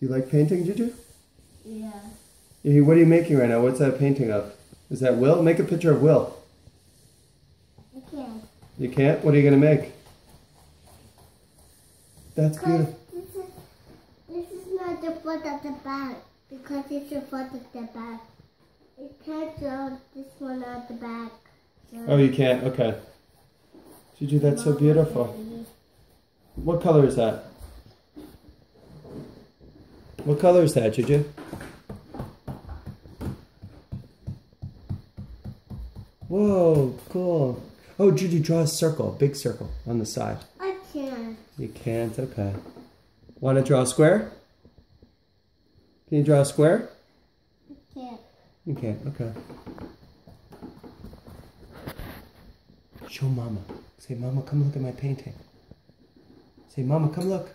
Do you like painting, Juju? Yeah. Eh, What are you making right now? What's that painting of? Is that Will? Make a picture of Will. I can't. You can't? What are you going to make? That's beautiful. this is, this is not the foot of the back. Because it's the foot of the back. You can't draw this one out the back. So Oh, you can't? Okay. Juju, that's so beautiful. What color is that? What color is that, Juju? Whoa, cool. Oh, Juju, draw a circle, big circle on the side. I can't. You can't? Okay. Want to draw a square? Can you draw a square? I can't. You can't. Okay. Show Mama. Say, Mama, come look at my painting. Say, Mama, come look.